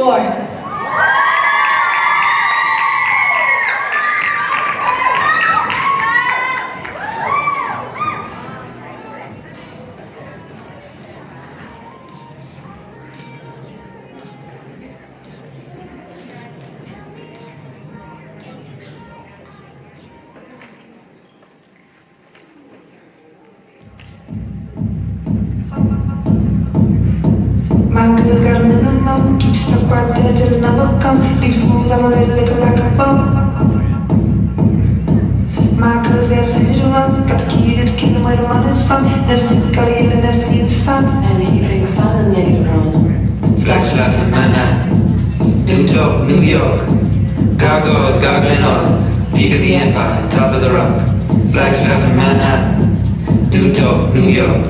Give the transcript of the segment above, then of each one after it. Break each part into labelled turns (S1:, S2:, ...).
S1: melhor stuck right there till the number come. Leave smooth, I'm ready lick like a bum. My girl's got city to run. Got the key to the kingdom where the money's from. Never seen the Cartier, never seen the sun.
S2: And he thinks I'm a nigga wrong.
S3: Flex left in Manhattan, New York, New York. Gargoyles goggling on, peak of the empire, top of the rock. Flex left in Manhattan, New York, New York.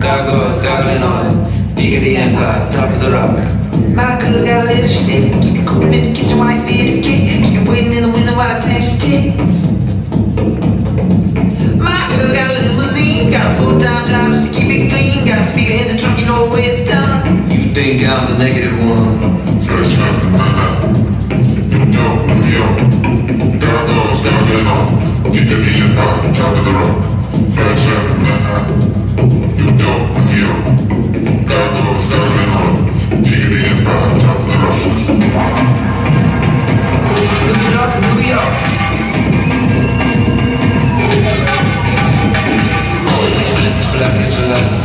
S3: Gargoyles goggling on, peak of the empire, top of the rock.
S1: My girl's got a little stick. Keep it cool in the kitchen while I feed the kid. Keep it waiting in the window while I text tits. My girl got a little limousine. Got a full-time job just to keep it clean. Got a speaker in the trunk, you know where it's done.
S3: You think I'm the negative one?
S4: Flex left in Manhattan, New York, New York. Gargoyles goggling on, peak of the empire, top of the rock. Flex left to love.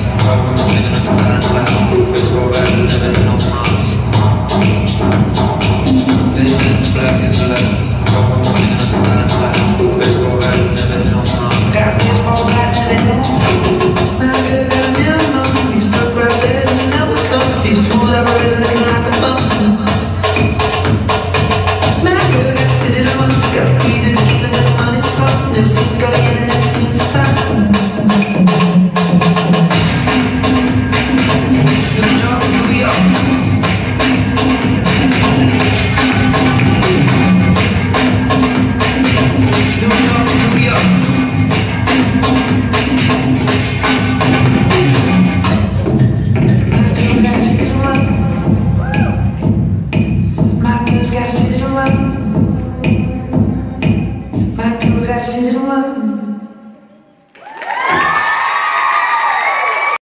S4: General